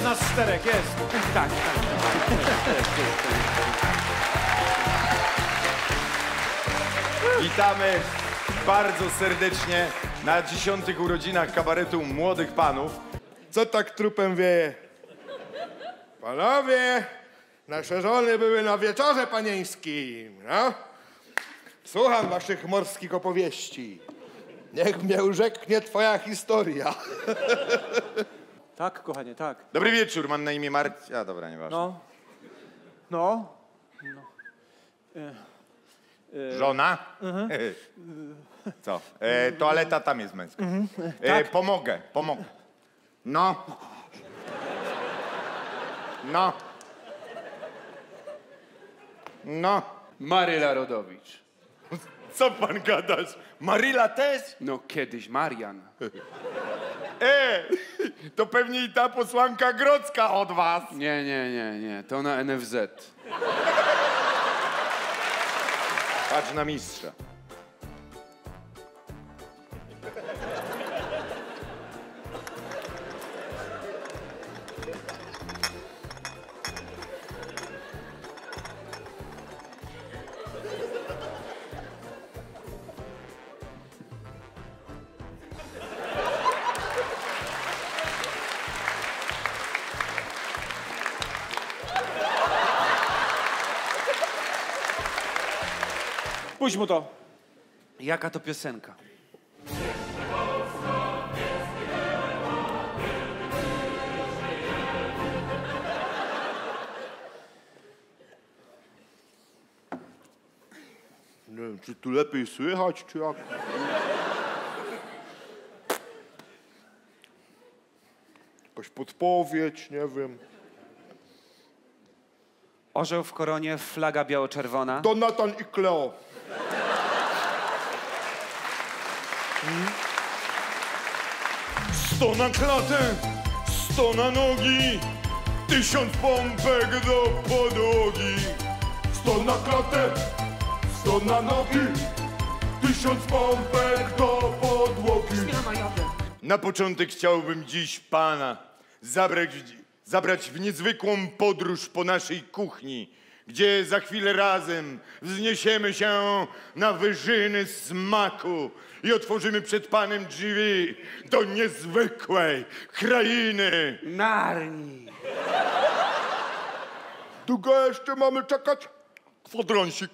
z nas czterech, jest. Tak, tak. Witamy bardzo serdecznie na dziesiątych urodzinach kabaretu Młodych Panów. Co tak trupem wieje? Panowie, nasze żony były na wieczorze panieńskim, no? Słucham waszych morskich opowieści. Niech mnie urzeknie twoja historia. Tak, kochanie, tak. Dobry wieczór, mam na imię Marcia. Dobra, nieważne. No. No. Żona? Co? E, toaleta tam jest męska. E, pomogę, pomogę. No. No. No. Maryla Rodowicz. Co pan gadasz? Maryla też? No kiedyś Marian. E, to pewnie i ta posłanka Grodzka od was. Nie, nie, nie, nie. To na NFZ. Patrz na mistrza. Puść mu to. Jaka to piosenka? Nie wiem, czy tu lepiej słychać, czy jak? Jakaś podpowiedź, nie wiem. Orzeł w koronie, flaga biało-czerwona. Donatan i Kleo. Sto na klatę, sto na nogi, tysiąc pompek do podłogi. Sto na klatę, sto na nogi, tysiąc pompek do podłogi. Na początek chciałbym dziś pana zabrać, zabrać w niezwykłą podróż po naszej kuchni, gdzie za chwilę razem wzniesiemy się na wyżyny smaku i otworzymy przed panem drzwi do niezwykłej krainy. Narni. Długo jeszcze mamy czekać? Kwadransik.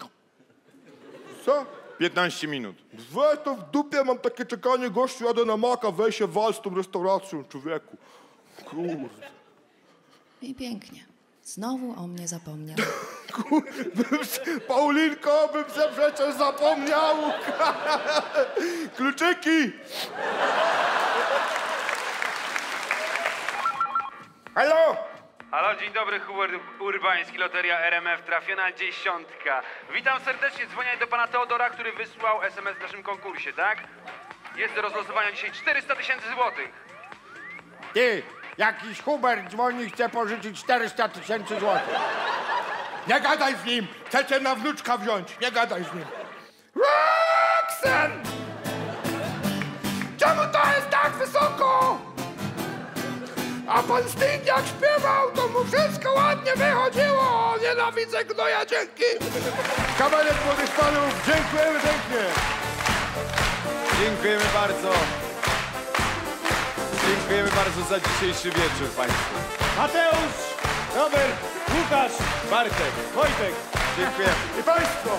Co? 15 minut. Weź to w dupie, mam takie czekanie, gościu, jadę na maka, weź się wal z tą restauracją, człowieku. Kurde. I pięknie. Znowu o mnie zapomniał. Paulinko, bym się przecież zapomniał. Kluczyki. Halo? Halo, dzień dobry, Hubert Urbański, Loteria RMF, trafiona dziesiątka. Witam serdecznie, dzwonię do pana Teodora, który wysłał SMS w naszym konkursie, tak? Jest do rozlosowania dzisiaj 400 tysięcy złotych. Ty, jakiś Hubert dzwoni, chce pożyczyć 400 tysięcy złotych. Nie gadaj z nim. Chcecie na wnuczka wziąć. Nie gadaj z nim. Roxen! Czemu to jest tak wysoko? A pan Sting jak śpiewał, to mu wszystko ładnie wychodziło. Nienawidzę gnoja, dzięki. Kabaret Młodych Panów, dziękujemy pięknie. Dziękujemy bardzo. Dziękujemy bardzo za dzisiejszy wieczór Państwu. Mateusz, Robert, Łukasz, Bartek, Wojtek. dziękujemy. I państwo,